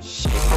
Shit.